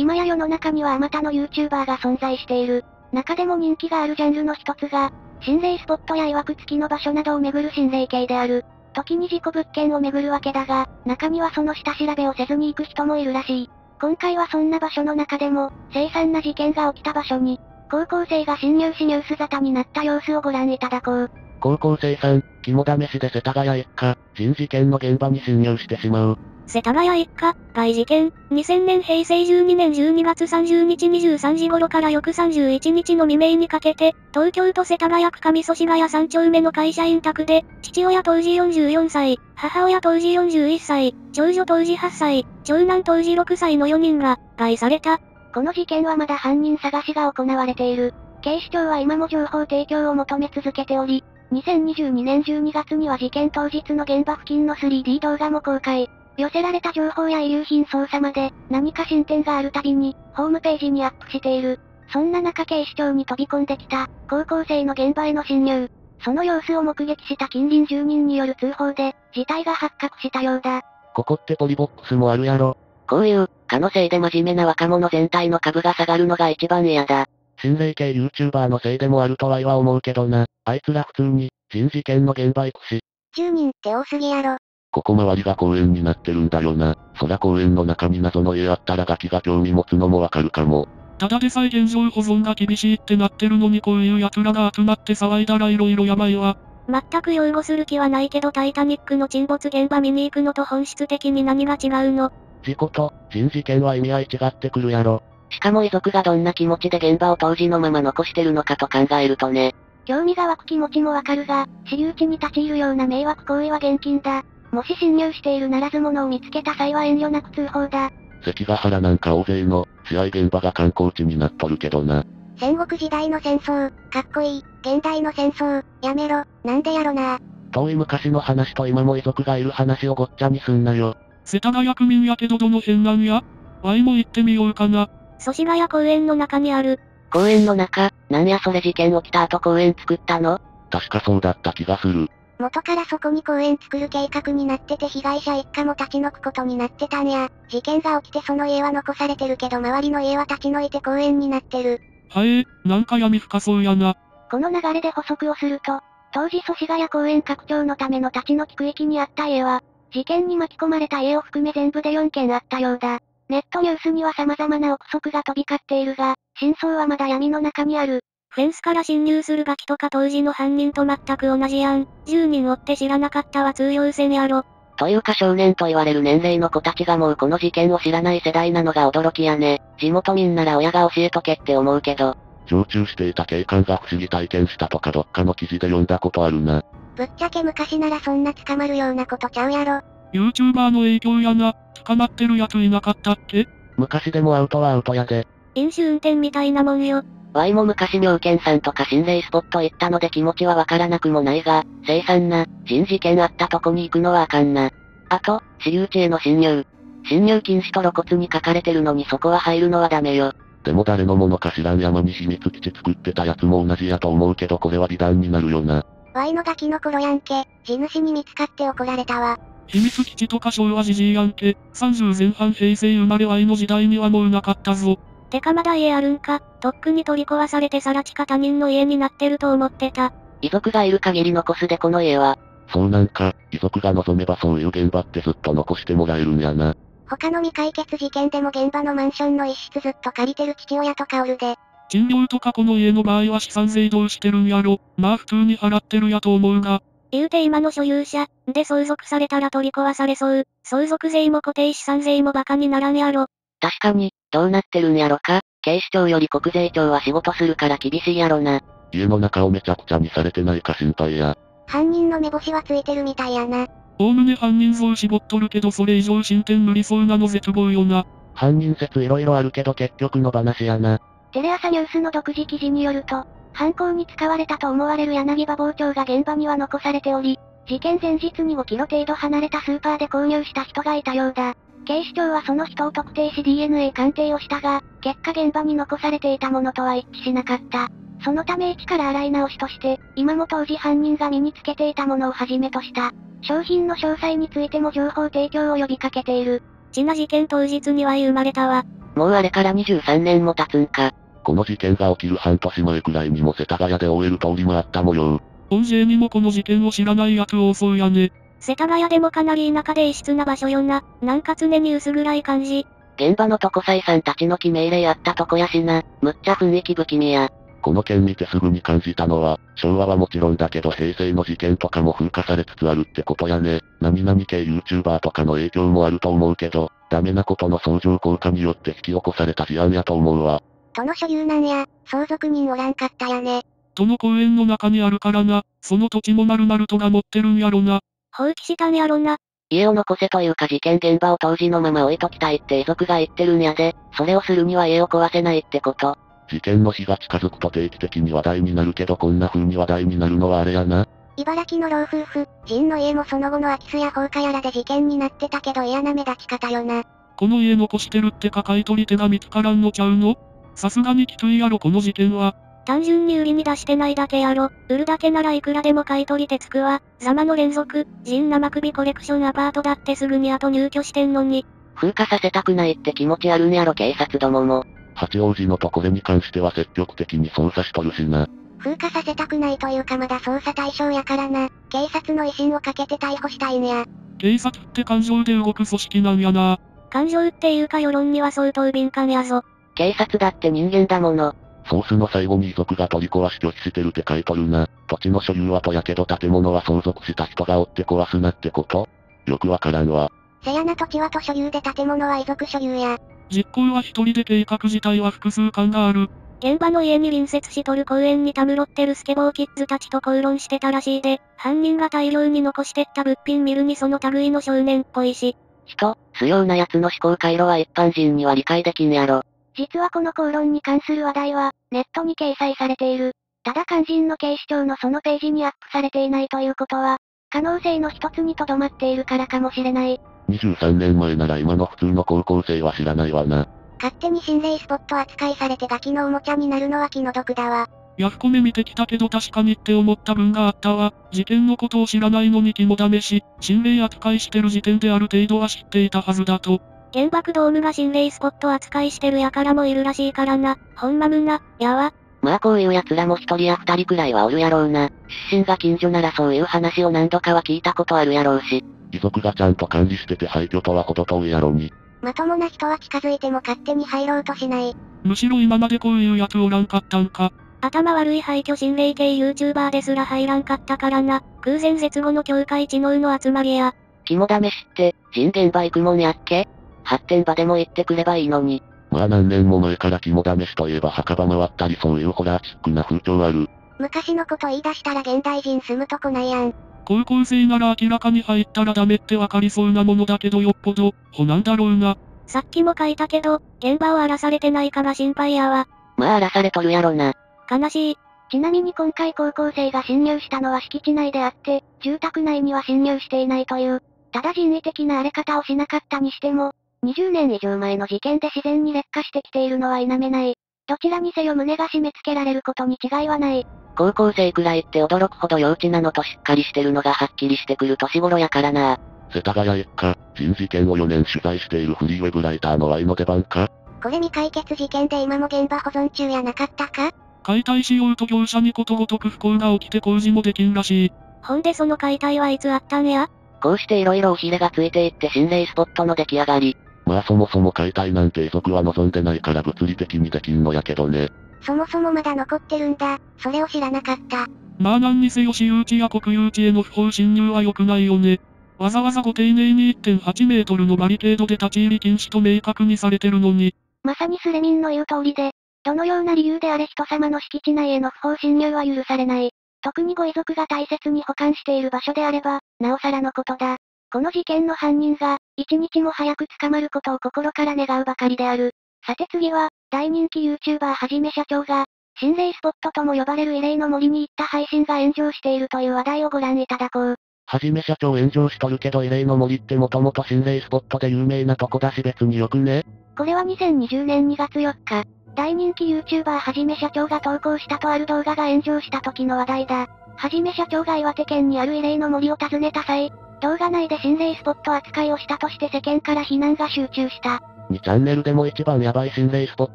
今や世の中にはあまたの YouTuber が存在している。中でも人気があるジャンルの一つが、心霊スポットや曰く付きの場所などを巡る心霊系である。時に事故物件を巡るわけだが、中にはその下調べをせずに行く人もいるらしい。今回はそんな場所の中でも、凄惨な事件が起きた場所に、高校生が侵入しニュース沙汰になった様子をご覧いただこう。高校生さん、肝試しで世田谷一家、人事件の現場に侵入してしまう。世田谷一家、外事件、2000年平成12年12月30日23時頃から翌31日の未明にかけて、東京都世田谷区上祖師ヶ谷3丁目の会社員宅で、父親当時44歳、母親当時41歳、長女当時8歳、長男当時6歳の4人が、害された。この事件はまだ犯人探しが行われている。警視庁は今も情報提供を求め続けており、2022年12月には事件当日の現場付近の 3D 動画も公開。寄せられた情報や遺留品操作まで、何か進展があるたびに、ホームページにアップしている。そんな中警視庁に飛び込んできた、高校生の現場への侵入。その様子を目撃した近隣住人による通報で、事態が発覚したようだ。ここってポリボックスもあるやろ。こういう、可のせいで真面目な若者全体の株が下がるのが一番嫌だ。心霊系 YouTuber のせいでもあるとはは思うけどな。あいつら普通に、人事件の現場行くし。10人って多すぎやろ。ここ周りが公園になってるんだよな。そら公園の中に謎の家あったらガキが興味持つのもわかるかも。ただでさえ現状保存が厳しいってなってるのにこういう奴らが集まって騒いだら色々やばいわ。全く擁護する気はないけどタイタニックの沈没現場見に行くのと本質的に何が違うの事故と、人事件は意味合い違ってくるやろ。しかも遺族がどんな気持ちで現場を当時のまま残してるのかと考えるとね。興味が湧く気持ちもわかるが、私有地に立ち入るような迷惑行為は厳禁だ。もし侵入しているならず者を見つけた際は遠慮なく通報だ。関ヶ原なんか大勢の、試合現場が観光地になっとるけどな。戦国時代の戦争、かっこいい。現代の戦争、やめろ、なんでやろな。遠い昔の話と今も遺族がいる話をごっちゃにすんなよ。世田谷区民やけどどの辺なんや？ワイも行ってみようかな。祖師ヶ谷公園の中にある。公園の中、なんやそれ事件起きた後公園作ったの？確かそうだった気がする。元からそこに公園作る計画になってて被害者一家も立ち退くことになってたんや。事件が起きてその家は残されてるけど周りの家は立ち退いて公園になってる。はえ、なんか闇深そうやな。この流れで補足をすると、当時祖師ヶ谷公園拡張のための立ち退き区域にあった家は、事件に巻き込まれた家を含め全部で4件あったようだ。ネットニュースには様々な憶測が飛び交っているが、真相はまだ闇の中にある。フェンスから侵入するガキとか当時の犯人と全く同じやん。10人追って知らなかったは通用せんやろ。というか少年と言われる年齢の子たちがもうこの事件を知らない世代なのが驚きやね。地元民なら親が教えとけって思うけど。常駐していた警官が不思議体験したとかどっかの記事で読んだことあるな。ぶっちゃけ昔ならそんな捕まるようなことちゃうやろ。YouTuber の影響やな。捕まってるやついなかったっけ昔でもアウトはアウトやで。飲酒運転みたいなもんよ。ワイも昔妙見さんとか心霊スポット行ったので気持ちはわからなくもないが、凄惨な、人事件あったとこに行くのはあかんな。あと、私有地への侵入。侵入禁止と露骨に書かれてるのにそこは入るのはダメよ。でも誰のものか知らん山に秘密基地作ってたやつも同じやと思うけどこれは美談になるよな。ワイのガキの頃やんけ、地主に見つかって怒られたわ。秘密基地とか昭和じじいやんけ、30前半平成生まれ Y の時代にはもうなかったぞ。てかまだ家あるんか、とっくに取り壊されてさら地下他人の家になってると思ってた。遺族がいる限り残すでこの家は。そうなんか、遺族が望めばそういう現場ってずっと残してもらえるんやな。他の未解決事件でも現場のマンションの一室ずっと借りてる父親とかおるで。賃料とかこの家の場合は資産税どうしてるんやろ。まあ普通に払ってるやと思うが。言うて今の所有者、で相続されたら取り壊されそう。相続税も固定資産税もバカにならんやろ。確かに、どうなってるんやろか？警視庁より国税庁は仕事するから厳しいやろな。家の中をめちゃくちゃにされてないか心配や。犯人の目星はついてるみたいやな。おおむね犯人像絞っとるけどそれ以上進展無理そうなの絶望よな。犯人説色々あるけど結局の話やな。テレ朝ニュースの独自記事によると、犯行に使われたと思われる柳葉包丁が現場には残されており、事件前日に5キロ程度離れたスーパーで購入した人がいたようだ。警視庁はその人を特定し DNA 鑑定をしたが、結果現場に残されていたものとは一致しなかった。そのため一から洗い直しとして、今も当時犯人が身につけていたものをはじめとした、商品の詳細についても情報提供を呼びかけている。ちな事件当日には生まれたわ。もうあれから23年も経つんか。この事件が起きる半年前くらいにも世田谷で OL 通りもあった模様。本 J にもこの事件を知らない奴多そうやね。世田谷でもかなり田舎で異質な場所よな。なんか常に薄暗い感じ。現場の床裁さんたちの記命令あったとこやしな。むっちゃ雰囲気不気味や。この件見てすぐに感じたのは、昭和はもちろんだけど平成の事件とかも風化されつつあるってことやね。何々系 YouTuber とかの影響もあると思うけど、ダメなことの相乗効果によって引き起こされた事案やと思うわ。都の所有なんや、相続人おらんかったやね。都の公園の中にあるからな、その土地も丸々とが持ってるんやろな。放棄したんやろな。家を残せというか事件現場を当時のまま置いときたいって遺族が言ってるんやで、それをするには家を壊せないってこと。事件の日が近づくと定期的に話題になるけどこんな風に話題になるのはあれやな。茨城の老夫婦、陣の家もその後の空き巣や放火やらで事件になってたけど嫌な目立ち方よな。この家残してるってか買い取り手が見つからんのちゃうの？さすがにきついやろこの事件は。単純に売りに出してないだけやろ。売るだけならいくらでも買い取り手つくわ。ざまの連続、陣生首コレクションアパートだってすぐに後入居してんのに。風化させたくないって気持ちあるんやろ警察どもも。八王子のとこれに関しては積極的に捜査しとるしな。風化させたくないというかまだ捜査対象やからな。警察の威信をかけて逮捕したいんや。警察って感情で動く組織なんやな。感情っていうか世論には相当敏感やぞ。警察だって人間だもの。ソースの最後に遺族が取り壊し拒否してるって書いとるな。土地の所有はとやけど建物は相続した人が追って壊すなってことよくわからんわ。せやな土地は都所有で建物は遺族所有や。実行は一人で計画自体は複数感がある。現場の家に隣接しとる公園にたむろってるスケボーキッズたちと口論してたらしいで、犯人が大量に残してった物品見るにその類の少年っぽいし。人、強ような奴の思考回路は一般人には理解できんやろ。実はこの口論に関する話題は、ネットに掲載されている。ただ肝心の警視庁のそのページにアップされていないということは、可能性の一つにとどまっているからかもしれない。23年前なら今の普通の高校生は知らないわな。勝手に心霊スポット扱いされてガキのおもちゃになるのは気の毒だわ。ヤフコメ見てきたけど確かにって思った分があったわ。事件のことを知らないのに肝試し、心霊扱いしてる時点である程度は知っていたはずだと。原爆ドームが心霊スポット扱いしてるやからもいるらしいからな。ほんまむな、やわ。まあこういう奴らも一人や二人くらいはおるやろうな。出身が近所ならそういう話を何度かは聞いたことあるやろうし。遺族がちゃんと管理してて廃墟とは程遠いやろに。まともな人は近づいても勝手に入ろうとしない。むしろ今までこういうやつおらんかったんか。頭悪い廃墟心霊系 YouTuber ですら入らんかったからな。空前絶後の境界知能の集まりや。肝試しって、人現場行くもんやっけ？発展場でも行ってくればいいのに。まあ何年も前から肝試しといえば墓場回ったりそういうホラーチックな風潮ある。昔のこと言い出したら現代人住むとこないやん。高校生なら明らかに入ったらダメってわかりそうなものだけどよっぽど、ほなんだろうな。さっきも書いたけど、現場を荒らされてないかが心配やわ。まあ荒らされとるやろな。悲しい。ちなみに今回高校生が侵入したのは敷地内であって、住宅内には侵入していないという、ただ人為的な荒れ方をしなかったにしても、20年以上前の事件で自然に劣化してきているのは否めない。どちらにせよ胸が締め付けられることに違いはない。高校生くらいって驚くほど幼稚なのとしっかりしてるのがはっきりしてくる年頃やからな。世田谷一家、人事件を4年取材しているフリーウェブライターの Y の出番かこれ未解決事件で今も現場保存中やなかったか？解体しようと業者にことごとく不幸が起きて工事もできんらしい。ほんでその解体はいつあったんや？こうして色々おひれがついていって心霊スポットの出来上がり。まあそもそも解体なんて遺族は望んでないから物理的にできんのやけどね。そもそもまだ残ってるんだ。それを知らなかった。まあ何にせよ私有地や国有地への不法侵入は良くないよね。わざわざご丁寧に1.8メートルのバリケードで立ち入り禁止と明確にされてるのに。まさにスレミンの言う通りで、どのような理由であれ人様の敷地内への不法侵入は許されない。特にご遺族が大切に保管している場所であれば、なおさらのことだ。この事件の犯人が、一日も早く捕まることを心から願うばかりである。さて次は、大人気 YouTuber はじめ社長が、心霊スポットとも呼ばれる異例の森に行った配信が炎上しているという話題をご覧いただこう。はじめ社長炎上しとるけど異例の森ってもともと心霊スポットで有名なとこだし別によくね？これは2020年2月4日、大人気 YouTuber はじめ社長が投稿したとある動画が炎上した時の話題だ。はじめ社長が岩手県にある異例の森を訪ねた際、動画内で心霊スポット扱いをしたとして世間から非難が集中した。2チャンネルでも一番ヤバい心霊スポッ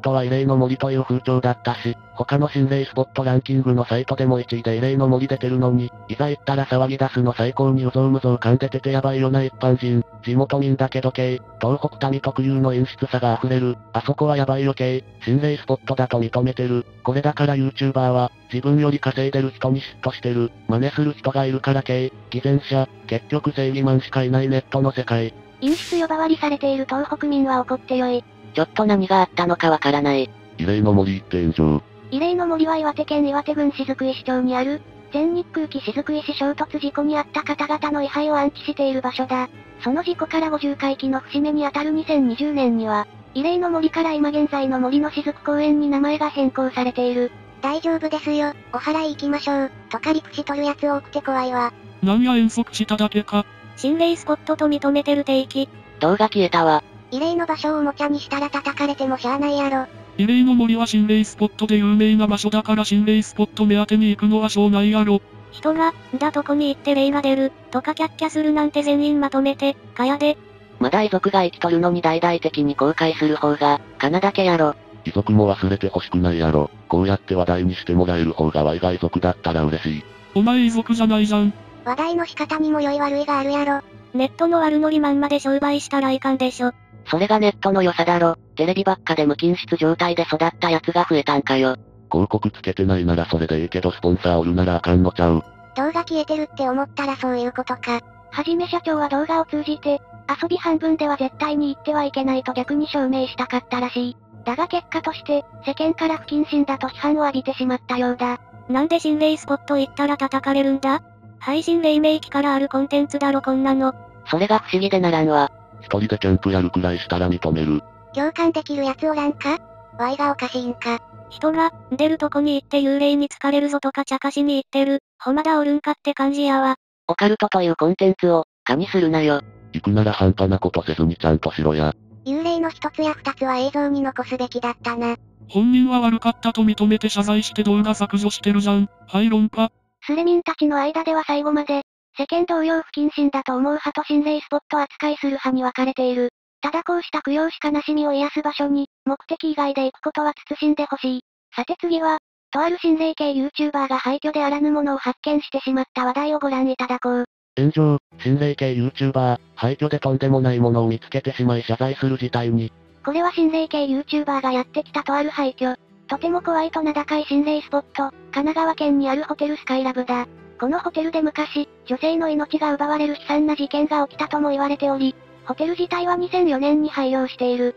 トは異例の森という風潮だったし、他の心霊スポットランキングのサイトでも1位で異例の森出てるのに、いざ行ったら騒ぎ出すの最高にうぞうむぞう感出ててヤバいよな一般人、地元民だけど系、東北民特有の演出さが溢れる、あそこはヤバいよ系、心霊スポットだと認めてる、これだから YouTuber は、自分より稼いでる人に嫉妬してる、真似する人がいるから系、偽善者、結局正義マンしかいないネットの世界。輸出呼ばわりされている東北民は怒ってよい。ちょっと何があったのかわからない。異例の森行って炎上。異例の森は岩手県岩手郡雫石町にある、全日空機雫石衝突事故にあった方々の位牌を安置している場所だ。その事故から50回忌の節目にあたる2020年には、異例の森から今現在の森の雫公園に名前が変更されている。大丈夫ですよ、お祓い行きましょう、とかリプしとるやつ多くて怖いわ。なんや遠足しただけか。心霊スポットと認めてる定期。動画消えたわ。異例の場所をおもちゃにしたら叩かれてもしゃあないやろ。異例の森は心霊スポットで有名な場所だから心霊スポット目当てに行くのはしょうないやろ。人が、だとこに行って霊が出る、とかキャッキャするなんて全員まとめて、かやで。まだ遺族が生きとるのに大々的に公開する方が、かなだけやろ。遺族も忘れてほしくないやろ。こうやって話題にしてもらえる方が Y が遺族だったら嬉しい。お前遺族じゃないじゃん。話題の仕方にも良い悪いがあるやろ。ネットの悪ノリまんまで商売したらいかんでしょ。それがネットの良さだろ。テレビばっかで無菌室状態で育ったやつが増えたんかよ。広告つけてないならそれでいいけどスポンサーおるならあかんのちゃう。動画消えてるって思ったらそういうことか。はじめ社長は動画を通じて、遊び半分では絶対に言ってはいけないと逆に証明したかったらしい。だが結果として、世間から不謹慎だと批判を浴びてしまったようだ。なんで心霊スポット行ったら叩かれるんだ？配信黎明期からあるコンテンツだろこんなの。それが不思議でならんわ。一人でキャンプやるくらいしたら認める。共感できるやつおらんか ?Y がおかしいんか？人が、出るとこに行って幽霊に疲れるぞとか茶化しに行ってる、ほまだおるんかって感じやわ。オカルトというコンテンツを、加にするなよ。行くなら半端なことせずにちゃんとしろや。幽霊の一つや二つは映像に残すべきだったな。本人は悪かったと認めて謝罪して動画削除してるじゃん。はい論破。スレミンたちの間では最後まで、世間同様不謹慎だと思う派と心霊スポット扱いする派に分かれている。ただこうした供養し悲しみを癒す場所に、目的以外で行くことは慎んでほしい。さて次は、とある心霊系 YouTuber が廃墟であらぬものを発見してしまった話題をご覧いただこう。炎上、心霊系 YouTuber、廃墟でとんでもないものを見つけてしまい謝罪する事態に。これは心霊系 YouTuber がやってきたとある廃墟。とても怖いと名高い心霊スポット、神奈川県にあるホテルスカイラブだ。このホテルで昔、女性の命が奪われる悲惨な事件が起きたとも言われており、ホテル自体は2004年に廃業している。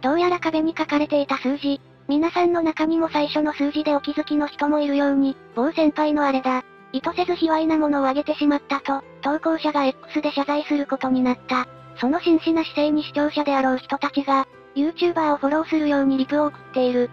どうやら壁に書かれていた数字、皆さんの中にも最初の数字でお気づきの人もいるように、某先輩のあれだ。意図せず卑猥なものをあげてしまったと、投稿者が X で謝罪することになった。その真摯な姿勢に視聴者であろう人たちが、YouTuber をフォローするようにリプを送っている。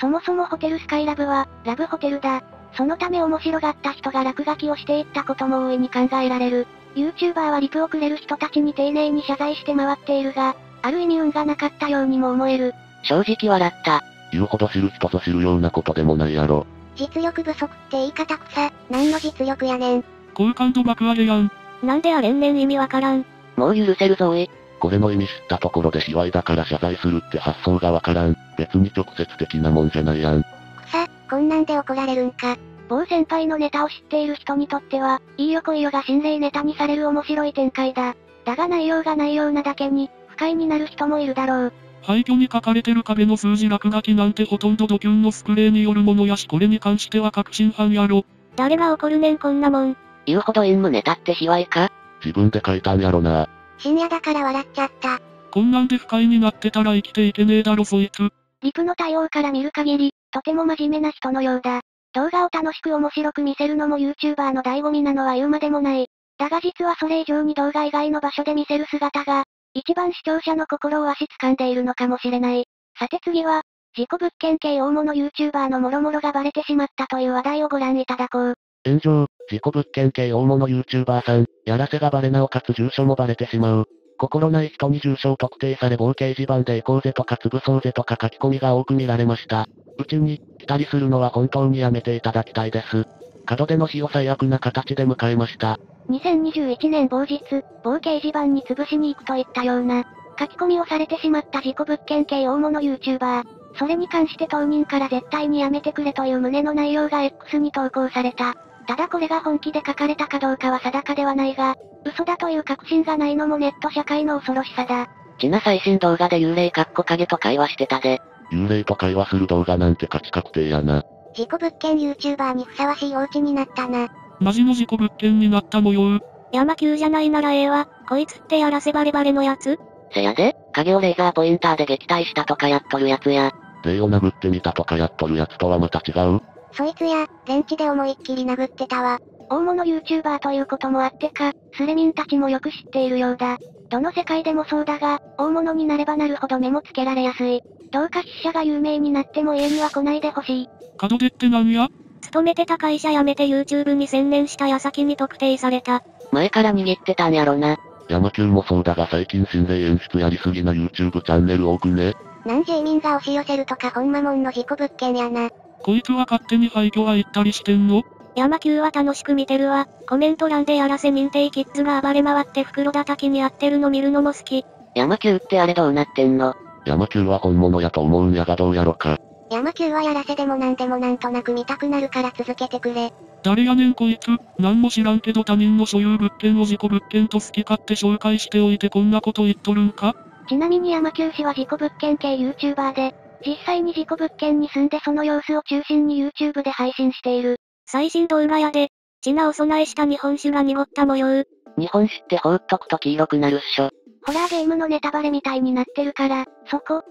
そもそもホテルスカイラブは、ラブホテルだ。そのため面白がった人が落書きをしていったことも大いに考えられる。YouTuber はリプをくれる人たちに丁寧に謝罪して回っているが、ある意味運がなかったようにも思える。正直笑った。言うほど知る人ぞ知るようなことでもないやろ。実力不足って言い方草、何の実力やねん。好感度爆上げやん。なんであれんねん意味わからん。もう許せるぞおい。これの意味知ったところで卑猥だから謝罪するって発想がわからん。別に直接的なもんじゃないやん。草、こんなんで怒られるんか。某先輩のネタを知っている人にとっては、いいよこいよが心霊ネタにされる面白い展開だ。だが内容が内容なだけに、不快になる人もいるだろう。廃墟に書かれてる壁の数字落書きなんてほとんどドキュンのスプレーによるものやしこれに関しては確信犯やろ。誰が怒るねんこんなもん。言うほど陰夢ネタって卑猥か自分で書いたんやろな。深夜だから笑っちゃった。こんなんで不快になってたら生きていけねえだろそいつ。リプの対応から見る限り、とても真面目な人のようだ。動画を楽しく面白く見せるのも YouTuber の醍醐味なのは言うまでもない。だが実はそれ以上に動画以外の場所で見せる姿が、一番視聴者の心を足掴んでいるのかもしれない。さて次は、事故物件系大物 YouTuber の諸々がバレてしまったという話題をご覧いただこう。炎上、事故物件系大物 YouTuber さん、やらせがバレなおかつ住所もバレてしまう。心ない人に住所を特定され某掲示板で行こうぜとか潰そうぜとか書き込みが多く見られました。うちに、来たりするのは本当にやめていただきたいです。門出の日を最悪な形で迎えました。2021年某日、某掲示板に潰しに行くといったような、書き込みをされてしまった事故物件系大物 YouTuber。それに関して当人から絶対にやめてくれという旨の内容が X に投稿された。ただこれが本気で書かれたかどうかは定かではないが、嘘だという確信がないのもネット社会の恐ろしさだ。ちな最新動画で幽霊かっこ影と会話してたで。幽霊と会話する動画なんて価値確定やな。事故物件 YouTuber にふさわしいお家になったな。マジの事故物件になった模様。山級じゃないならええわ。こいつってやらせバレバレのやつ？せやで、影をレーザーポインターで撃退したとかやっとるやつや。霊を殴ってみたとかやっとるやつとはまた違う？そいつや、レンチで思いっきり殴ってたわ。大物 YouTuber ということもあってか、スレミンたちもよく知っているようだ。どの世界でもそうだが、大物になればなるほど目もつけられやすい。どうか筆者が有名になっても家には来ないでほしい。門出ってなんや？勤めてた会社辞めて YouTube に専念した矢先に特定された。前から握ってたんやろな。山級もそうだが最近心霊演出やりすぎな YouTube チャンネル多くね。なんジェイミンが押し寄せるとかほんまもんの事故物件やな。こいつは勝手に廃墟は行ったりしてんの？山級は楽しく見てるわ。コメント欄でやらせ認定キッズが暴れ回って袋叩きにやってるの見るのも好き。山級ってあれどうなってんの？山級は本物やと思うんやがどうやろか。山級はやらせでもなんでもなんとなく見たくなるから続けてくれ。誰やねんこいつ、なんも知らんけど他人の所有物件を事故物件と好き勝手紹介しておいてこんなこと言っとるんか？ちなみに山級氏は事故物件系 YouTuber で、実際に事故物件に住んでその様子を中心に YouTube で配信している。最新動画やで、ちなお供えした日本酒が濁った模様。日本酒って放っとくと黄色くなるっしょ。ホラーゲームのネタバレみたいになってるから、そこ。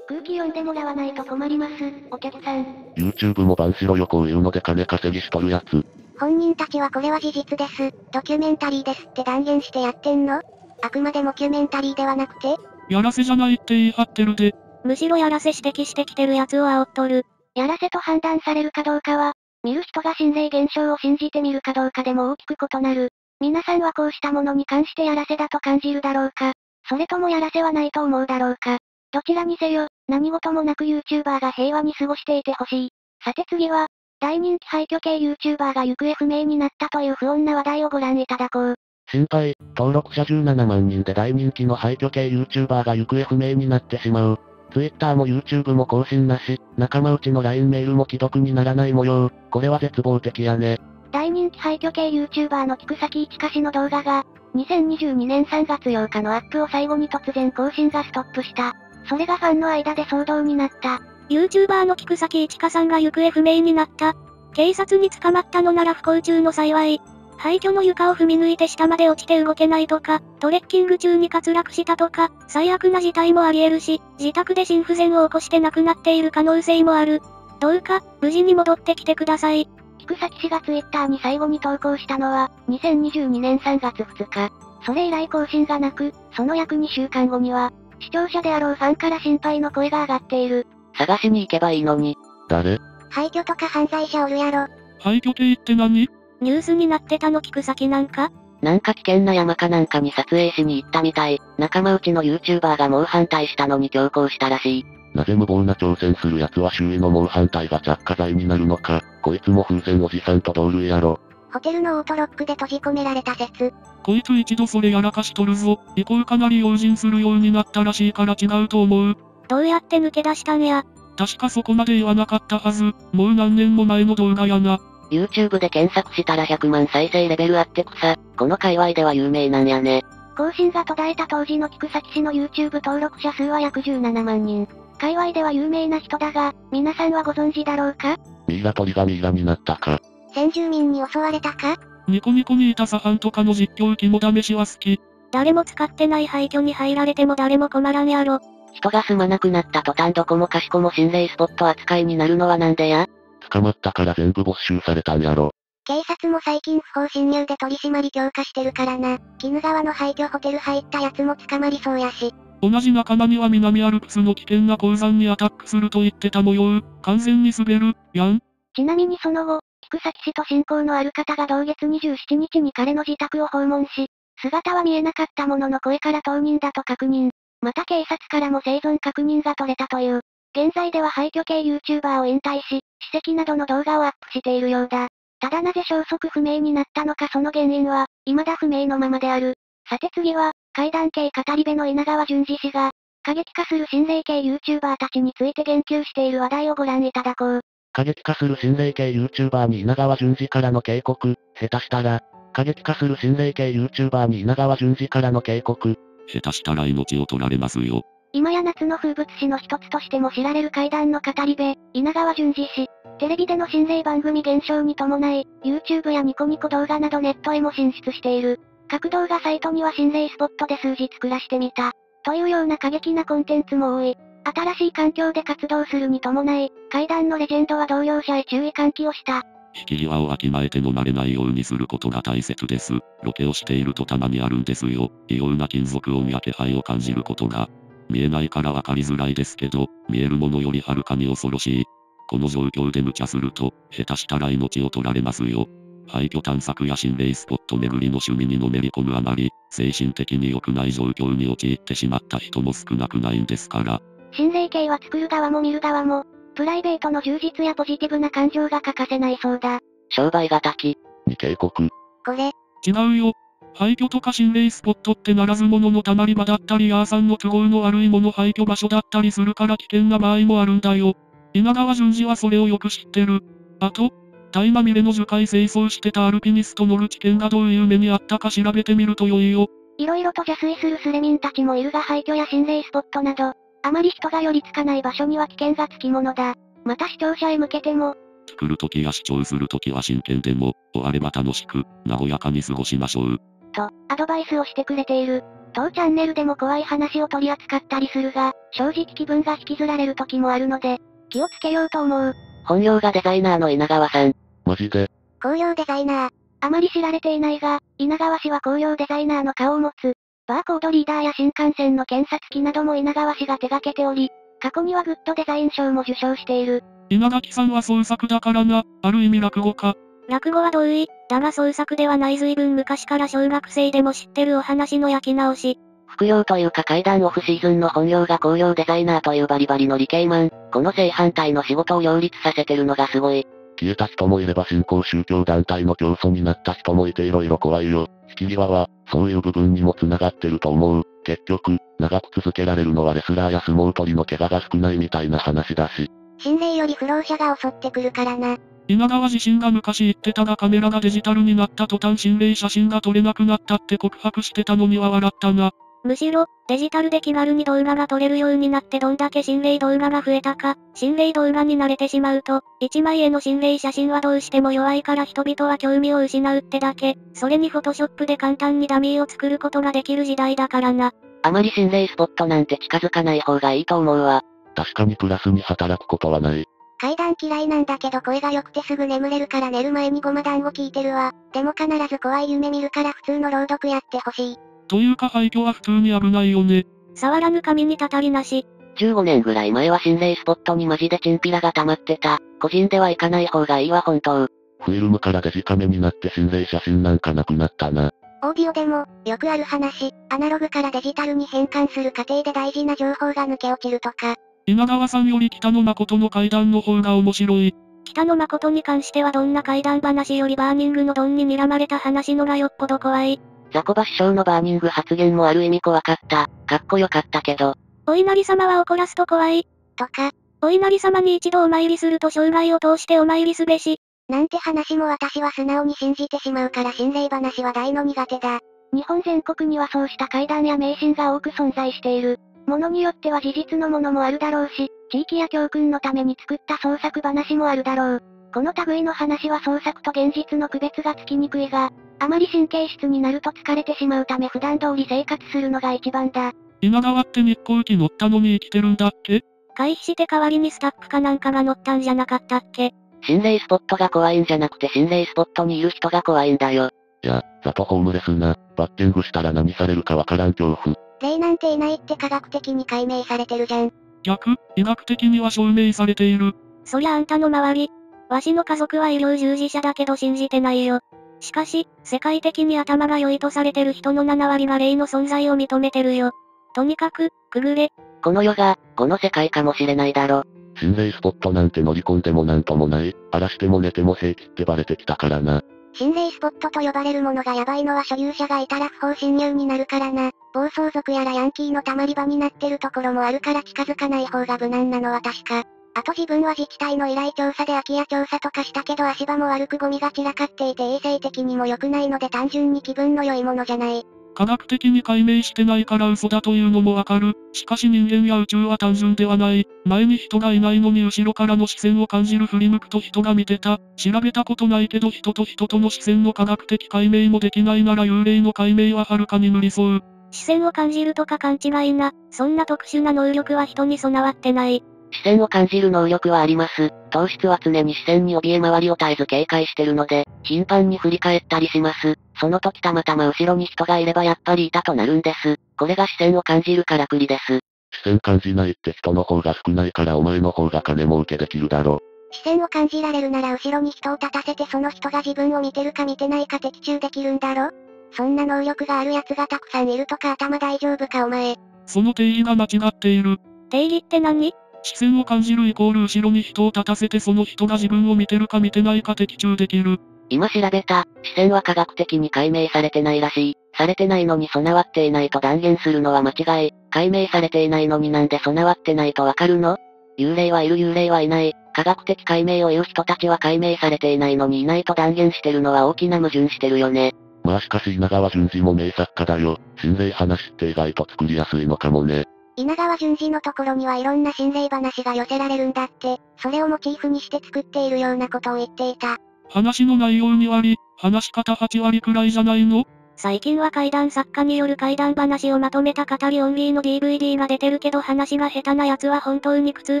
空気読んでもらわないと困ります、お客さん。YouTube もバンしろよこういうので金稼ぎしとるやつ。本人たちはこれは事実です、ドキュメンタリーですって断言してやってんの？あくまでモキュメンタリーではなくて？やらせじゃないって言い張ってるで。むしろやらせ指摘してきてるやつを煽っとる。やらせと判断されるかどうかは、見る人が心霊現象を信じてみるかどうかでも大きく異なる。皆さんはこうしたものに関してやらせだと感じるだろうかそれともやらせはないと思うだろうかどちらにせよ、何事もなく YouTuber が平和に過ごしていてほしい。さて次は、大人気廃墟系 YouTuber が行方不明になったという不穏な話題をご覧いただこう。心配、登録者17万人で大人気の廃墟系 YouTuber が行方不明になってしまう。Twitter も YouTube も更新なし、仲間内の LINE メールも既読にならない模様。これは絶望的やね。大人気廃墟系 YouTuber の菊崎一華氏の動画が、2022年3月8日のアップを最後に突然更新がストップした。それがファンの間で騒動になった。YouTuber の菊崎一華さんが行方不明になった。警察に捕まったのなら不幸中の幸い。廃墟の床を踏み抜いて下まで落ちて動けないとか、トレッキング中に滑落したとか、最悪な事態もあり得るし、自宅で心不全を起こして亡くなっている可能性もある。どうか、無事に戻ってきてください。菊崎氏が Twitter に最後に投稿したのは、2022年3月2日。それ以来更新がなく、その約2週間後には、視聴者であろうファンから心配の声が上がっている。探しに行けばいいのに。誰？廃墟とか犯罪者おるやろ。廃墟系って何？ニュースになってたの菊崎なんか？なんか危険な山かなんかに撮影しに行ったみたい。仲間内の YouTuber が猛反対したのに強行したらしい。なぜ無謀な挑戦する奴は周囲の猛反対が着火剤になるのか。こいつも風船おじさんと同類やろ。ホテルのオートロックで閉じ込められた説。こいつ一度それやらかしとるぞ。以降かなり用心するようになったらしいから違うと思う。どうやって抜け出したんや？確かそこまで言わなかったはず。もう何年も前の動画やな。YouTube で検索したら100万再生レベルあって草。この界隈では有名なんやね。更新が途絶えた当時の菊崎氏の YouTube 登録者数は約17万人。界隈では有名な人だが、皆さんはご存知だろうか？ミイラ取りがミイラになったか？先住民に襲われたか？ニコニコにいたサハンとかの実況肝試しは好き。誰も使ってない廃墟に入られても誰も困らんやろ。人が住まなくなった途端どこもかしこも心霊スポット扱いになるのはなんでや？捕まったから全部没収されたんやろ。警察も最近不法侵入で取り締まり強化してるからな。鬼怒川の廃墟ホテル入ったやつも捕まりそうやし。同じ仲間には南アルプスの危険な鉱山にアタックすると言ってた模様。完全に滑る、やん。ちなみにその後、菊崎氏と親交のある方が同月27日に彼の自宅を訪問し、姿は見えなかったものの声から当人だと確認。また警察からも生存確認が取れたという。現在では廃墟系 YouTuber を引退し、史跡などの動画をアップしているようだ。ただなぜ消息不明になったのかその原因は、未だ不明のままである。さて次は、怪談系語り部の稲川淳二氏が、過激化する心霊系 YouTuber たちについて言及している話題をご覧いただこう。過激化する心霊系 YouTuber に稲川淳二からの警告、下手したら、過激化する心霊系 YouTuber に稲川淳二からの警告。下手したら命を取られますよ。今や夏の風物詩の一つとしても知られる怪談の語り部、稲川淳二氏。テレビでの心霊番組減少に伴い、YouTube やニコニコ動画などネットへも進出している。各動画サイトには心霊スポットで数日暮らしてみた。というような過激なコンテンツも多い。新しい環境で活動するに伴い、怪談のレジェンドは同僚者へ注意喚起をした。引き際をわきまえて飲まれないようにすることが大切です。ロケをしているとたまにあるんですよ。異様な金属音や気配を感じることが。見えないからわかりづらいですけど、見えるものよりはるかに恐ろしい。この状況で無茶すると、下手したら命を取られますよ。廃墟探索や心霊スポット巡りの趣味にのめり込むあまり、精神的に良くない状況に陥ってしまった人も少なくないんですから。心霊系は作る側も見る側も、プライベートの充実やポジティブな感情が欠かせないそうだ。商売がき。に警告。これ。違うよ。廃墟とか心霊スポットってならず者のたまり場だったりヤーさんの都合の悪いもの廃墟場所だったりするから危険な場合もあるんだよ。稲川淳二はそれをよく知ってる。あと、大まみれの樹海清掃してたアルピニストのルチケンがどういう目にあったか調べてみると良いよ。色々と邪推するスレミンたちもいるが廃墟や心霊スポットなど、あまり人が寄りつかない場所には危険がつきものだ。また視聴者へ向けても、作るときや視聴するときは真剣でも、終われば楽しく、和やかに過ごしましょう。と、アドバイスをしてくれている。当チャンネルでも怖い話を取り扱ったりするが、正直気分が引きずられる時もあるので、気をつけようと思う。本業がデザイナーの稲川さん。マジで？紅葉デザイナー。あまり知られていないが、稲川氏は紅葉デザイナーの顔を持つ。バーコードリーダーや新幹線の検察機なども稲川氏が手掛けており、過去にはグッドデザイン賞も受賞している。稲垣さんは創作だからな、ある意味落語家。落語は同意、だが創作ではない随分昔から小学生でも知ってるお話の焼き直し。副業というか階段オフシーズンの本業が工業デザイナーというバリバリの理系マン。この正反対の仕事を両立させてるのがすごい。消えた人もいれば新興宗教団体の教祖になった人もいて色々怖いよ。引き際は、そういう部分にも繋がってると思う。結局、長く続けられるのはレスラーや相撲取りの怪我が少ないみたいな話だし。心霊より不老者が襲ってくるからな。稲川自身が昔言ってたがカメラがデジタルになった途端心霊写真が撮れなくなったって告白してたのには笑ったな。むしろ、デジタルで気軽に動画が撮れるようになってどんだけ心霊動画が増えたか、心霊動画に慣れてしまうと、1枚への心霊写真はどうしても弱いから人々は興味を失うってだけ、それにフォトショップで簡単にダミーを作ることができる時代だからな。あまり心霊スポットなんて近づかない方がいいと思うわ。確かにプラスに働くことはない。階段嫌いなんだけど声が良くてすぐ眠れるから寝る前にごま団子聞いてるわ。でも必ず怖い夢見るから普通の朗読やってほしい。というか廃墟は普通に危ないよね。触らぬ神にたたりなし。15年ぐらい前は心霊スポットにマジでチンピラが溜まってた。個人では行かない方がいいわ本当。フィルムからデジカメになって心霊写真なんかなくなったな。オーディオでも、よくある話、アナログからデジタルに変換する過程で大事な情報が抜け落ちるとか。稲川さんより北野誠の怪談の方が面白い。北野誠に関してはどんな怪談話よりバーニングのドンに睨まれた話のがよっぽど怖い。ざこば師匠のバーニング発言もある意味怖かった。かっこよかったけど。お稲荷様は怒らすと怖い。とか。お稲荷様に一度お参りすると生涯を通してお参りすべし。なんて話も私は素直に信じてしまうから心霊話は大の苦手だ。日本全国にはそうした怪談や迷信が多く存在している。ものによっては事実のものもあるだろうし、地域や教訓のために作った創作話もあるだろう。この類の話は創作と現実の区別がつきにくいが、あまり神経質になると疲れてしまうため普段通り生活するのが一番だ。稲川って日光機乗ったのに生きてるんだっけ？回避して代わりにスタッフかなんかが乗ったんじゃなかったっけ？心霊スポットが怖いんじゃなくて心霊スポットにいる人が怖いんだよ。いや、ザトホームレスな、バッティングしたら何されるかわからん恐怖。霊なんていないって科学的に解明されてるじゃん。逆、医学的には証明されている。そりゃあんたの周り。わしの家族は医療従事者だけど信じてないよ。しかし、世界的に頭が良いとされてる人の7割が霊の存在を認めてるよ。とにかく、くぐれ。この世が、この世界かもしれないだろ。心霊スポットなんて乗り込んでもなんともない。荒らしても寝ても平気ってバレてきたからな。心霊スポットと呼ばれるものがヤバいのは所有者がいたら不法侵入になるからな。暴走族やらヤンキーの溜まり場になってるところもあるから近づかない方が無難なのは確か。あと自分は自治体の依頼調査で空き家調査とかしたけど足場も悪くゴミが散らかっていて衛生的にも良くないので単純に気分の良いものじゃない。科学的に解明してないから嘘だというのもわかる。しかし人間や宇宙は単純ではない。前に人がいないのに後ろからの視線を感じる振り向くと人が見てた。調べたことないけど人と人との視線の科学的解明もできないなら幽霊の解明ははるかに無理そう。視線を感じるとか勘違いな。そんな特殊な能力は人に備わってない。視線を感じる能力はあります。糖質は常に視線に怯え周りを絶えず警戒してるので、頻繁に振り返ったりします。その時たまたま後ろに人がいればやっぱりいたとなるんです。これが視線を感じるからくりです。視線感じないって人の方が少ないからお前の方が金儲けできるだろ。視線を感じられるなら後ろに人を立たせてその人が自分を見てるか見てないか的中できるんだろそんな能力がある奴がたくさんいるとか頭大丈夫かお前。その定義が間違っている。定義って何？視線を感じるイコール後ろに人を立たせてその人が自分を見てるか見てないか的中できる。今調べた、視線は科学的に解明されてないらしい。されてないのに備わっていないと断言するのは間違い。解明されていないのになんで備わってないとわかるの？幽霊はいる幽霊はいない。科学的解明を言う人たちは解明されていないのにいないと断言してるのは大きな矛盾してるよね。まあしかし稲川淳二も名作家だよ。心霊話って意外と作りやすいのかもね。稲川淳二のところにはいろんな心霊話が寄せられるんだって、それをモチーフにして作っているようなことを言っていた。話の内容2割、話し方8割くらいじゃないの？最近は怪談作家による怪談話をまとめた語りオンリーの DVD が出てるけど話が下手なやつは本当に苦痛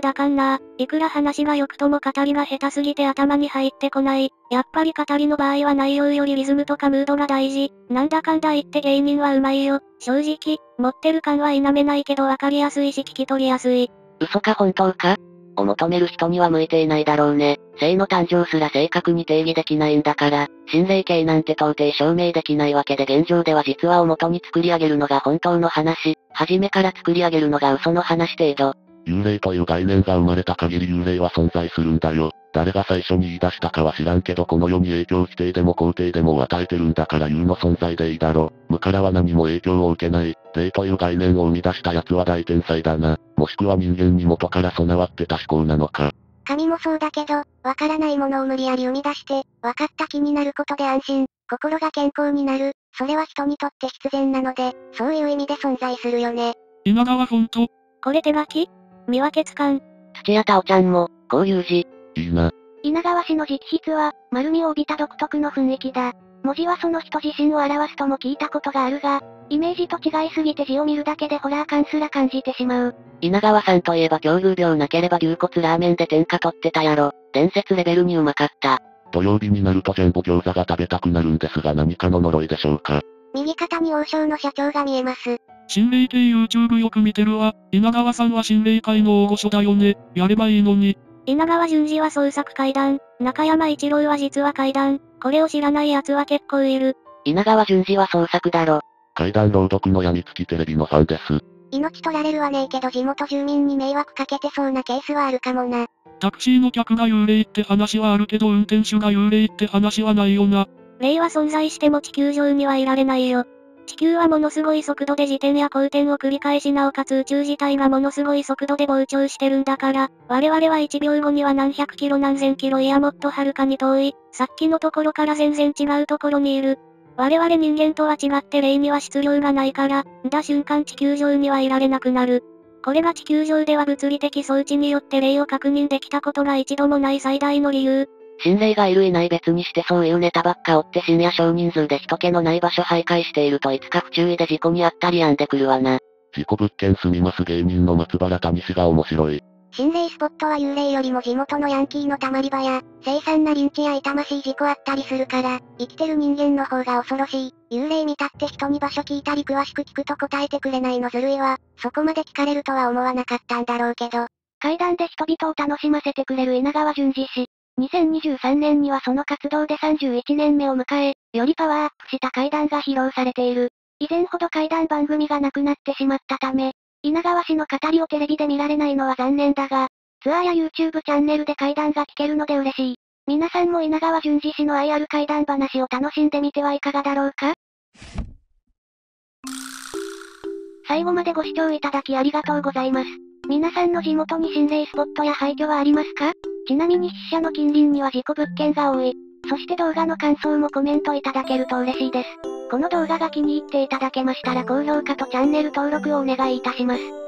だかんな。いくら話が良くとも語りが下手すぎて頭に入ってこない。やっぱり語りの場合は内容よりリズムとかムードが大事。なんだかんだ言って芸人はうまいよ。正直、持ってる感は否めないけどわかりやすいし聞き取りやすい。嘘か本当か？を求める人には向いていないだろうね。性の誕生すら正確に定義できないんだから、心霊系なんて到底証明できないわけで現状では実話を元に作り上げるのが本当の話、初めから作り上げるのが嘘の話程度。幽霊という概念が生まれた限り幽霊は存在するんだよ。誰が最初に言い出したかは知らんけどこの世に影響否定でも肯定でも与えてるんだから有の存在でいいだろ。無からは何も影響を受けない。霊という概念を生み出した奴は大天才だな。もしくは人間に元から備わってた思考なのか。神もそうだけど、わからないものを無理やり生み出して、分かった気になることで安心、心が健康になる。それは人にとって必然なので、そういう意味で存在するよね。稲川ほんと。これ手書き見分けつかん。土屋太鳳ちゃんも、こういう字。いいな。稲川氏の直筆は、丸みを帯びた独特の雰囲気だ。文字はその人自身を表すとも聞いたことがあるが、イメージと違いすぎて字を見るだけでホラー感すら感じてしまう。稲川さんといえば境遇病なければ牛骨ラーメンで天下取ってたやろ。伝説レベルにうまかった。土曜日になるとジャンボ餃子が食べたくなるんですが何かの呪いでしょうか。右肩に王将の社長が見えます。心霊系 YouTube よく見てるわ。稲川さんは心霊界の大御所だよね。やればいいのに。稲川淳二は創作怪談。中山一郎は実は怪談。これを知らない奴は結構いる。稲川淳二は創作だろ。怪談朗読の闇付きテレビのファンです。命取られるはねえけど地元住民に迷惑かけてそうなケースはあるかもな。タクシーの客が幽霊って話はあるけど運転手が幽霊って話はないよな。霊は存在しても地球上にはいられないよ。地球はものすごい速度で自転や公転を繰り返しなおかつ宇宙自体がものすごい速度で膨張してるんだから、我々は1秒後には何百キロ何千キロいやもっとはるかに遠い、さっきのところから全然違うところにいる。我々人間とは違って霊には質量がないから、んだ瞬間地球上にはいられなくなる。これが地球上では物理的装置によって霊を確認できたことが一度もない最大の理由。心霊がいるいない別にしてそういうネタばっか追って深夜少人数で人気のない場所徘徊しているといつか不注意で事故にあったりやんでくるわな。事故物件住みます芸人の松原谷氏が面白い。心霊スポットは幽霊よりも地元のヤンキーのたまり場や、凄惨なリンチや痛ましい事故あったりするから、生きてる人間の方が恐ろしい。幽霊見たって人に場所聞いたり詳しく聞くと答えてくれないのずるいわ。そこまで聞かれるとは思わなかったんだろうけど。階段で人々を楽しませてくれる稲川淳二氏。2023年にはその活動で31年目を迎え、よりパワーアップした階段が披露されている。以前ほど階段番組がなくなってしまったため、稲川氏の語りをテレビで見られないのは残念だが、ツアーや YouTube チャンネルで階段が聞けるので嬉しい。皆さんも稲川淳二氏の愛ある怪談話を楽しんでみてはいかがだろうか？最後までご視聴いただきありがとうございます。皆さんの地元に心霊スポットや廃墟はありますか？ちなみに筆者の近隣には事故物件が多い。そして動画の感想もコメントいただけると嬉しいです。この動画が気に入っていただけましたら高評価とチャンネル登録をお願いいたします。